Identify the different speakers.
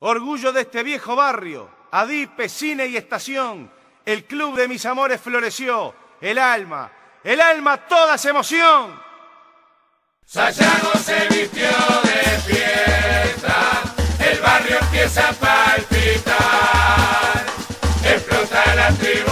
Speaker 1: Orgullo de este viejo barrio, Adipe, cine y estación. El club de mis amores floreció, el alma, el alma toda es emoción.
Speaker 2: Sayago se vistió de fiesta, el barrio empieza a palpitar, explota la tribu.